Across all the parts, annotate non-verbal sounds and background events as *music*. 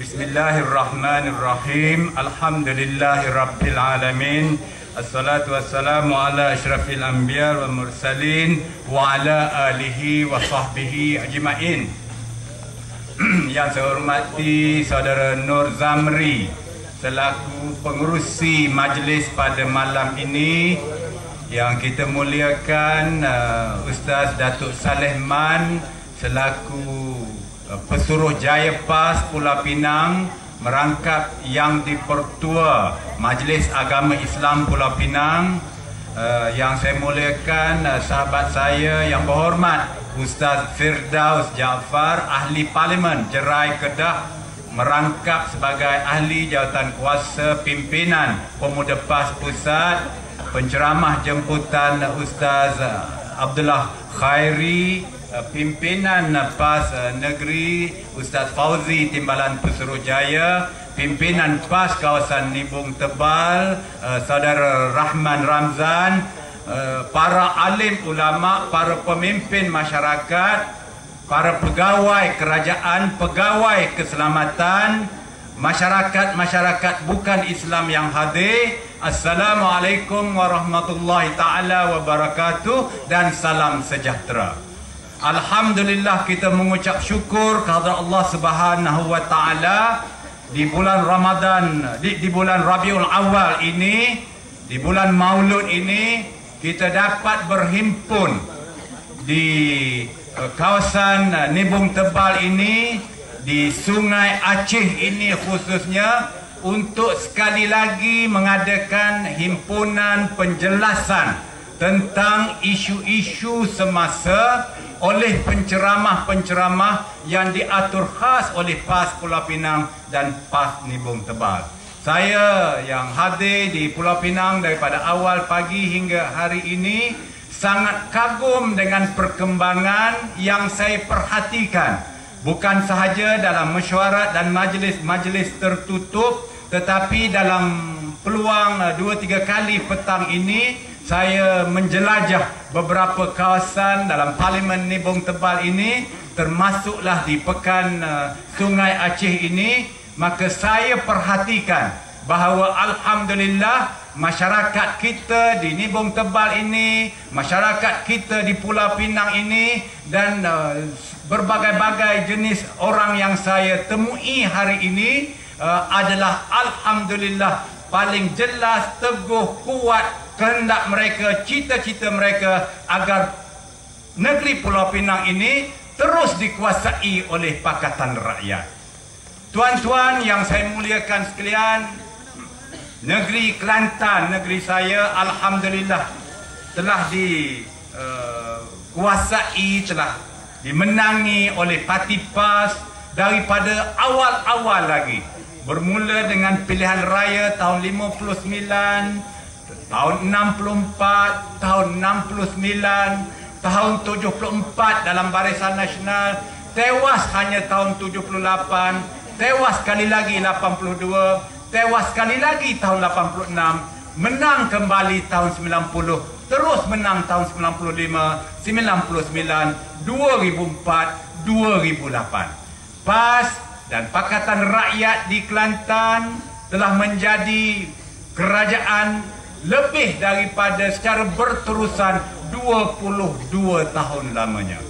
Bismillahirrahmanirrahim. Alhamdulillahirabbil alamin. Assalatu wassalamu ala asyrafil anbiya wal mursalin wa ala alihi wa sahbihi ajma'in. *clears throat* Yang saya hormati saudara Nur Zamri selaku pengurusi majlis pada malam ini yang kita muliakan uh, Ustaz Datuk Saleh Man selaku uh, pesuruh Jaya Pas Pulau Pinang merangkap yang dipertua Majlis Agama Islam Pulau Pinang. Uh, yang saya muliakan uh, sahabat saya yang berhormat Ustaz Firdaus Jaafar ahli parlimen Jerai Kedah merangkap sebagai ahli jawatan kuasa pimpinan Pemuda PAS Pusat penceramah jemputan Ustaz Abdullah Khairi pimpinan PAS uh, Negeri Ustaz Fauzi Timbalan Pesuruhjaya pimpinan PAS kawasan Nibung Tebal uh, Saudara Rahman Ramzan para alim ulama para pemimpin masyarakat para pegawai kerajaan pegawai keselamatan masyarakat-masyarakat bukan Islam yang hadir. Assalamualaikum warahmatullahi taala wabarakatuh dan salam sejahtera Alhamdulillah kita mengucap syukur kepada Allah Subhanahu wa taala di bulan Ramadan di, di bulan Rabiul Awal ini di bulan Maulud ini kita dapat berhimpun di uh, kawasan uh, Nibung Tebal ini di Sungai Aceh ini khususnya untuk sekali lagi mengadakan himpunan penjelasan tentang isu-isu semasa oleh penceramah-penceramah yang diatur khas oleh PAS Pulau Pinang dan PAS Nibung Tebal. Saya yang hadir di Pulau Pinang daripada awal pagi hingga hari ini sangat kagum dengan perkembangan yang saya perhatikan. Bukan sahaja dalam mesyuarat dan majlis-majlis tertutup tetapi dalam peluang eh, dua tiga kali petang ini saya menjelajah beberapa kawasan dalam Parlimen Nibong Tebal ini termasuklah di pekan uh, Sungai Aceh ini. Maka saya perhatikan bahawa Alhamdulillah masyarakat kita di Nibong Tebal ini masyarakat kita di Pulau Pinang ini dan uh, berbagai-bagai jenis orang yang saya temui hari ini uh, adalah Alhamdulillah paling jelas, teguh, kuat kehendak mereka, cita-cita mereka agar negeri Pulau Pinang ini terus dikuasai oleh Pakatan Rakyat. Tuan-tuan yang saya muliakan sekalian, negeri Kelantan, negeri saya, Alhamdulillah telah dikuasai, uh, telah dimenangi oleh Parti PAS daripada awal-awal lagi. Bermula dengan pilihan raya tahun 59, tahun 64, tahun 69, tahun 74 dalam Barisan Nasional, tewas hanya tahun 78, tewas sekali lagi 82, tewas sekali lagi tahun 86, menang kembali tahun 90, terus menang tahun 95, 99, 2004, 2008. PAS dan Pakatan Rakyat di Kelantan telah menjadi kerajaan lebih daripada secara berterusan 22 tahun lamanya.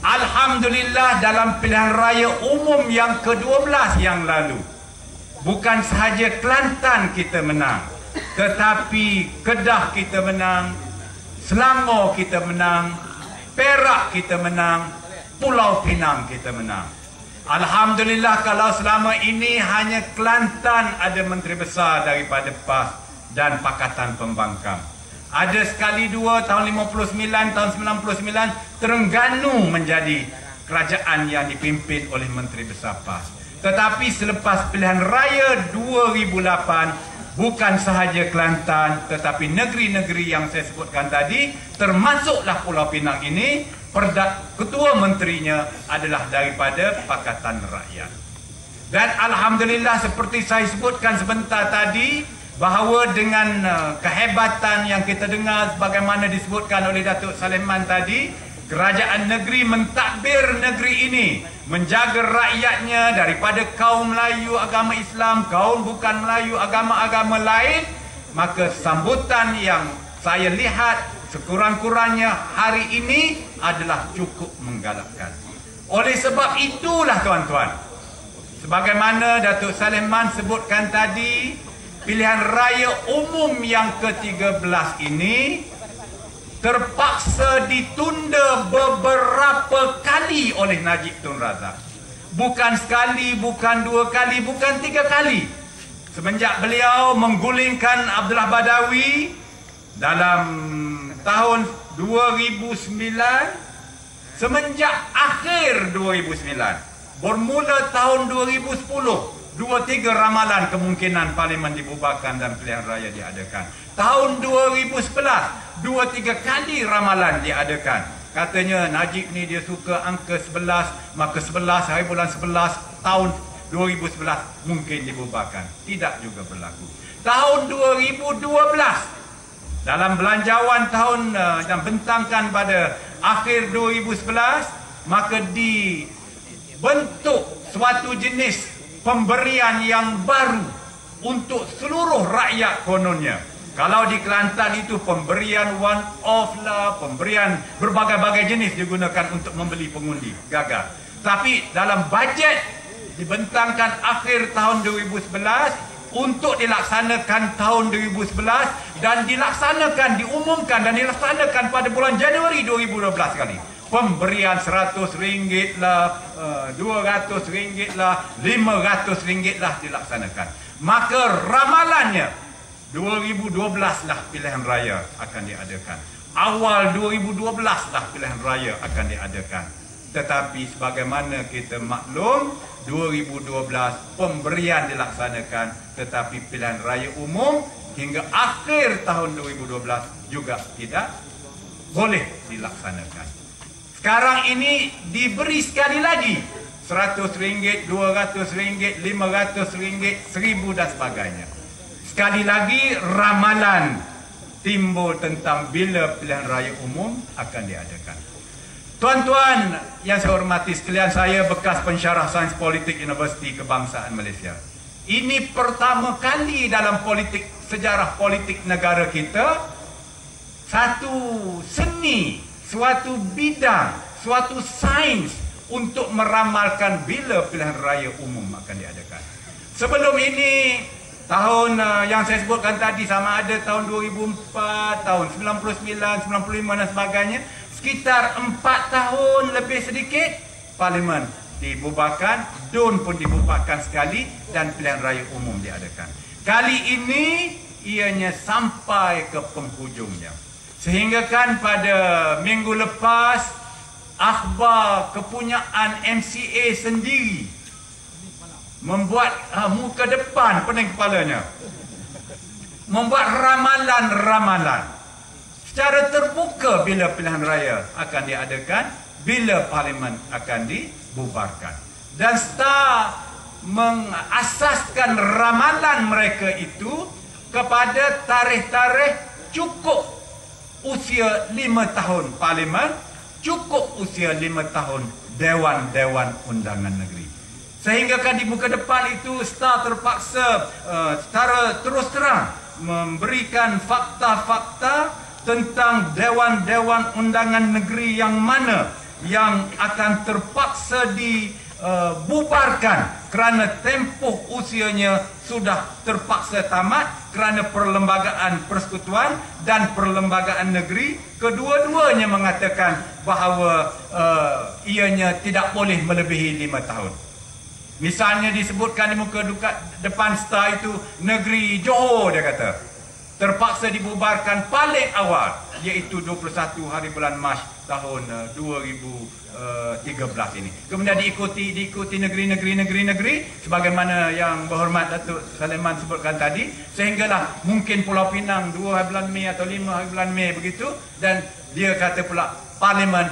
Alhamdulillah dalam pilihan raya umum yang ke-12 yang lalu bukan sahaja Kelantan kita menang tetapi Kedah kita menang, Selangor kita menang, Perak kita menang, Pulau Pinang kita menang. Alhamdulillah kalau selama ini hanya Kelantan ada menteri besar daripada PAS dan Pakatan Pembangkang. Ada sekali dua tahun 59, tahun 99 Terengganu menjadi kerajaan yang dipimpin oleh Menteri Besar PAS. Tetapi selepas pilihan raya 2008 bukan sahaja Kelantan tetapi negeri-negeri yang saya sebutkan tadi termasuklah Pulau Pinang ini ketua menterinya adalah daripada Pakatan Rakyat. Dan Alhamdulillah seperti saya sebutkan sebentar tadi bahawa dengan uh, kehebatan yang kita dengar bagaimana disebutkan oleh Datuk Saleman tadi kerajaan negeri mentadbir negeri ini menjaga rakyatnya daripada kaum Melayu agama Islam, kaum bukan Melayu agama-agama lain, maka sambutan yang saya lihat sekurang-kurangnya hari ini adalah cukup menggalakkan. Oleh sebab itulah tuan-tuan, sebagaimana Datuk Saleman sebutkan tadi, pilihan raya umum yang ke-13 ini terpaksa ditunda beberapa kali oleh Najib Tun Razak. Bukan sekali, bukan dua kali, bukan tiga kali. Semenjak beliau menggulingkan Abdullah Badawi dalam tahun 2009, semenjak akhir 2009, bermula tahun 2010, Dua tiga ramalan kemungkinan parlimen dibubarkan dan pilihan raya diadakan. Tahun 2011, dua tiga kali ramalan diadakan. Katanya Najib ni dia suka angka 11, maka 11 hari bulan 11 tahun 2011 mungkin dibubarkan. Tidak juga berlaku. Tahun 2012 dalam belanjawan tahun uh, yang bentangkan pada akhir 2011 maka dibentuk suatu jenis pemberian yang baru untuk seluruh rakyat kononnya. Kalau di Kelantan itu pemberian one off lah, pemberian berbagai-bagai jenis digunakan untuk membeli pengundi. Gagal. Tapi dalam bajet dibentangkan akhir tahun 2011 untuk dilaksanakan tahun 2011 dan dilaksanakan, diumumkan dan dilaksanakan pada bulan Januari 2012 kali pemberian seratus ringgit lah, dua ratus ringgit lah, lima ratus ringgit lah dilaksanakan. Maka ramalannya 2012 lah pilihan raya akan diadakan. Awal 2012 lah pilihan raya akan diadakan. Tetapi sebagaimana kita maklum 2012 pemberian dilaksanakan tetapi pilihan raya umum hingga akhir tahun 2012 juga tidak boleh dilaksanakan. Sekarang ini diberi sekali lagi RM100, RM200, RM500, RM1000 dan sebagainya. Sekali lagi ramalan timbul tentang bila pilihan raya umum akan diadakan. Tuan-tuan yang saya hormati sekalian saya bekas pensyarah sains politik Universiti Kebangsaan Malaysia. Ini pertama kali dalam politik sejarah politik negara kita satu seni suatu bidang, suatu sains untuk meramalkan bila pilihan raya umum akan diadakan. Sebelum ini, tahun uh, yang saya sebutkan tadi sama ada tahun 2004, tahun 99, 95 dan sebagainya, sekitar 4 tahun lebih sedikit, parlimen dibubarkan, DUN pun dibubarkan sekali dan pilihan raya umum diadakan. Kali ini, ianya sampai ke penghujungnya. Sehingga kan pada minggu lepas akhbar kepunyaan MCA sendiri membuat ha, muka depan pening kepalanya. Membuat ramalan-ramalan. Secara terbuka bila pilihan raya akan diadakan bila parlimen akan dibubarkan. Dan start mengasaskan ramalan mereka itu kepada tarikh-tarikh cukup usia lima tahun parlimen, cukup usia lima tahun Dewan-Dewan Undangan Negeri. Sehingga kan di muka depan itu Star terpaksa uh, secara terus terang memberikan fakta-fakta tentang Dewan-Dewan Undangan Negeri yang mana yang akan terpaksa di Uh, bubarkan kerana tempoh usianya sudah terpaksa tamat kerana perlembagaan persekutuan dan perlembagaan negeri. Kedua-duanya mengatakan bahawa uh, ianya tidak boleh melebihi lima tahun. Misalnya disebutkan di muka depan star itu negeri Johor dia kata terpaksa dibubarkan paling awal iaitu 21 hari bulan Mac tahun uh, 2013 uh, ini. Kemudian diikuti diikuti negeri-negeri negeri-negeri sebagaimana yang berhormat Datuk Saleman sebutkan tadi sehinggalah mungkin Pulau Pinang 2 hari bulan Mei atau 5 hari bulan Mei begitu dan dia kata pula parlimen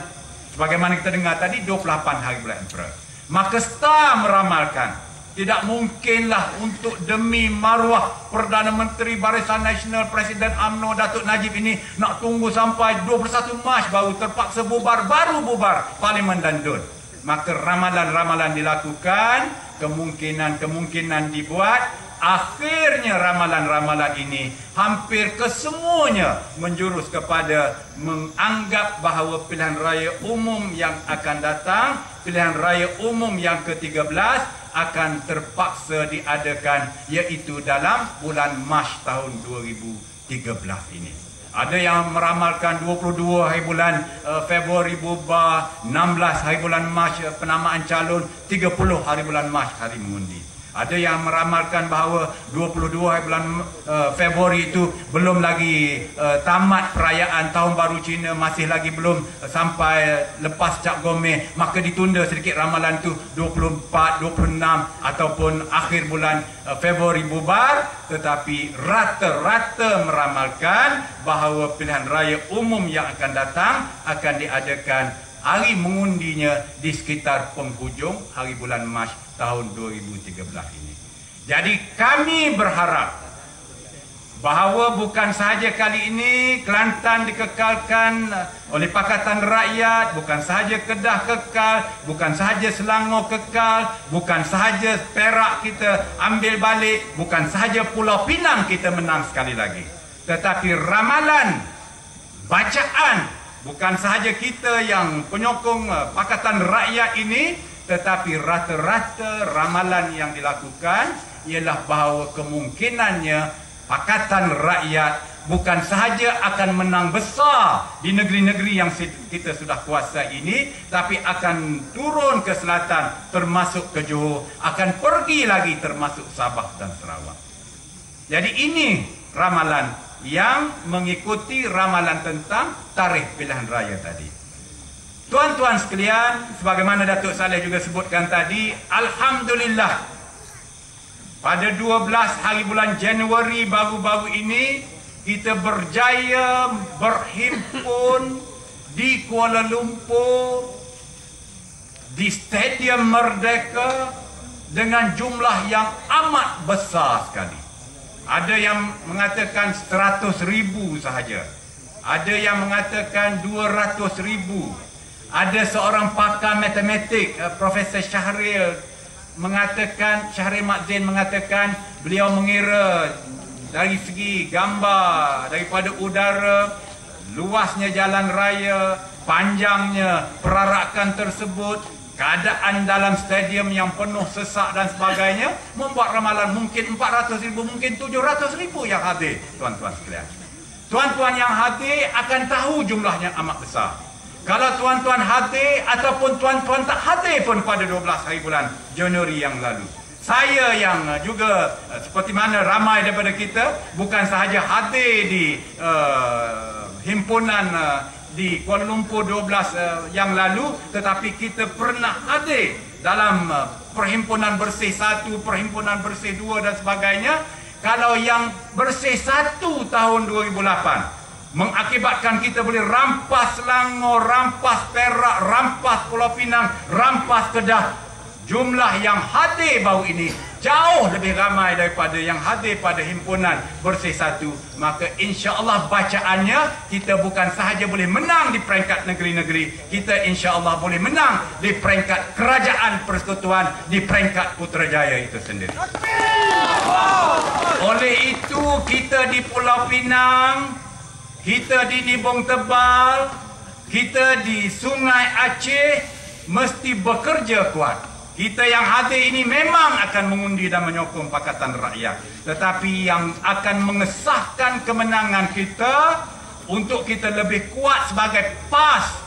sebagaimana kita dengar tadi 28 hari bulan April. Maka STAR meramalkan Tidak mungkinlah untuk demi maruah Perdana Menteri Barisan Nasional Presiden AMNO Datuk Najib ini nak tunggu sampai 21 Mac baru terpaksa bubar, baru bubar Parlimen dan DUN. Maka ramalan-ramalan dilakukan, kemungkinan-kemungkinan dibuat, akhirnya ramalan-ramalan ini hampir kesemuanya menjurus kepada menganggap bahawa pilihan raya umum yang akan datang, pilihan raya umum yang ke-13 akan terpaksa diadakan iaitu dalam bulan Mac tahun 2013 ini. Ada yang meramalkan 22 hari bulan uh, Februari bubar, 16 hari bulan Mac uh, penamaan calon, 30 hari bulan Mac hari mengundi. Ada yang meramalkan bahawa 22 hari bulan uh, Februari itu belum lagi uh, tamat perayaan tahun baru Cina masih lagi belum uh, sampai lepas Cap Gome maka ditunda sedikit ramalan itu 24 26 ataupun akhir bulan uh, Februari bubar. Tetapi rata-rata meramalkan bahawa pilihan raya umum yang akan datang akan diadakan hari mengundinya di sekitar penghujung hari bulan Mac tahun 2013 ini. Jadi kami berharap bahawa bukan sahaja kali ini Kelantan dikekalkan oleh Pakatan Rakyat, bukan sahaja Kedah kekal, bukan sahaja Selangor kekal, bukan sahaja Perak kita ambil balik, bukan sahaja Pulau Pinang kita menang sekali lagi. Tetapi ramalan, bacaan, bukan sahaja kita yang penyokong Pakatan Rakyat ini, tetapi rata-rata ramalan yang dilakukan ialah bahawa kemungkinannya Pakatan Rakyat bukan sahaja akan menang besar di negeri-negeri yang kita sudah kuasa ini tapi akan turun ke selatan termasuk ke Johor akan pergi lagi termasuk Sabah dan Sarawak. Jadi ini ramalan yang mengikuti ramalan tentang tarikh pilihan raya tadi. Tuan-tuan sekalian, sebagaimana Datuk Saleh juga sebutkan tadi, Alhamdulillah, pada 12 hari bulan Januari baru-baru ini, kita berjaya berhimpun di Kuala Lumpur, di Stadium Merdeka, dengan jumlah yang amat besar sekali. Ada yang mengatakan 100 ribu sahaja. Ada yang mengatakan 200 ribu ada seorang pakar matematik uh, Profesor Syahril mengatakan Syahril Makzin mengatakan beliau mengira dari segi gambar daripada udara luasnya jalan raya panjangnya perarakan tersebut keadaan dalam stadium yang penuh sesak dan sebagainya membuat ramalan mungkin 400 ribu mungkin 700 ribu yang hadir tuan-tuan sekalian. Tuan-tuan yang hadir akan tahu jumlahnya amat besar. Kalau tuan-tuan hadir ataupun tuan-tuan tak hadir pun pada 12 hari bulan Januari yang lalu. Saya yang juga uh, seperti mana ramai daripada kita bukan sahaja hadir di uh, himpunan uh, di Kuala Lumpur 12 uh, yang lalu tetapi kita pernah hadir dalam uh, perhimpunan bersih satu, perhimpunan bersih dua dan sebagainya. Kalau yang bersih satu tahun 2008 mengakibatkan kita boleh rampas Selangor, rampas Perak, rampas Pulau Pinang, rampas Kedah. Jumlah yang hadir baru ini jauh lebih ramai daripada yang hadir pada himpunan bersih satu. Maka insya Allah bacaannya kita bukan sahaja boleh menang di peringkat negeri-negeri. Kita insya Allah boleh menang di peringkat kerajaan persekutuan di peringkat Putrajaya itu sendiri. Oleh itu kita di Pulau Pinang kita di Nibong Tebal, kita di Sungai Aceh mesti bekerja kuat. Kita yang hadir ini memang akan mengundi dan menyokong Pakatan Rakyat. Tetapi yang akan mengesahkan kemenangan kita untuk kita lebih kuat sebagai PAS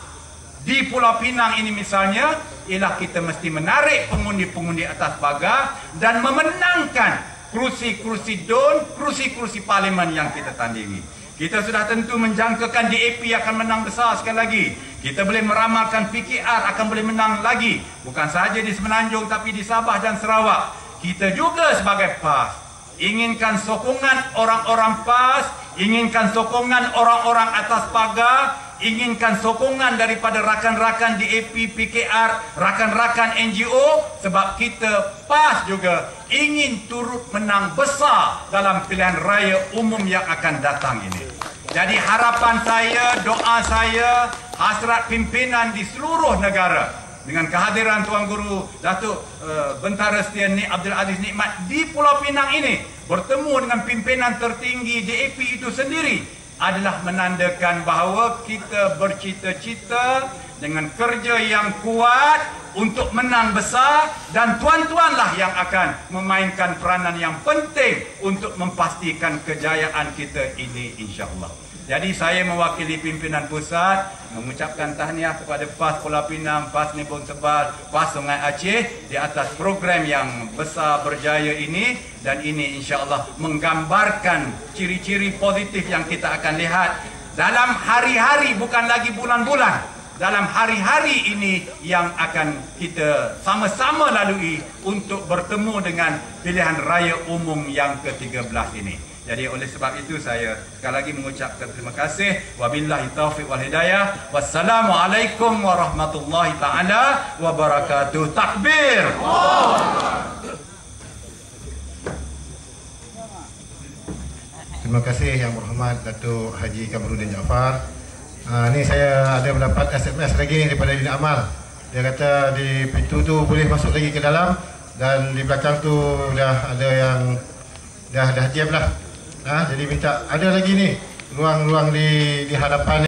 di Pulau Pinang ini misalnya ialah kita mesti menarik pengundi-pengundi atas pagar dan memenangkan kerusi-kerusi DUN, kerusi-kerusi parlimen yang kita tandingi. Kita sudah tentu menjangkakan DAP akan menang besar sekali lagi. Kita boleh meramalkan PKR akan boleh menang lagi. Bukan sahaja di Semenanjung tapi di Sabah dan Sarawak. Kita juga sebagai PAS. Inginkan sokongan orang-orang PAS. Inginkan sokongan orang-orang atas pagar. inginkan sokongan daripada rakan-rakan DAP PKR, rakan-rakan NGO sebab kita PAS juga ingin turut menang besar dalam pilihan raya umum yang akan datang ini. Jadi harapan saya, doa saya, hasrat pimpinan di seluruh negara dengan kehadiran Tuan Guru Datuk uh, Bentara Setia Ni Abdul Aziz Nikmat di Pulau Pinang ini bertemu dengan pimpinan tertinggi DAP itu sendiri adalah menandakan bahawa kita bercita-cita dengan kerja yang kuat untuk menang besar dan tuan-tuanlah yang akan memainkan peranan yang penting untuk memastikan kejayaan kita ini insya-Allah. Jadi saya mewakili pimpinan pusat mengucapkan tahniah kepada PAS Pulau Pinang, PAS Nibong Tebal, PAS Sungai Aceh di atas program yang besar berjaya ini dan ini insya-Allah menggambarkan ciri-ciri positif yang kita akan lihat dalam hari-hari bukan lagi bulan-bulan dalam hari-hari ini yang akan kita sama-sama lalui untuk bertemu dengan pilihan raya umum yang ke-13 ini. Jadi oleh sebab itu saya sekali lagi mengucapkan terima kasih. Wabillahi taufiq wal hidayah. Wassalamualaikum warahmatullahi taala wabarakatuh. Takbir. Terima kasih yang berhormat Datuk Haji Kamarudin Jaafar. Uh, ni saya ada mendapat SMS lagi daripada Dina Amal. Dia kata di pintu tu boleh masuk lagi ke dalam dan di belakang tu dah ada yang dah dah jam lah. Ha, jadi minta ada lagi ni? Ruang-ruang di di hadapan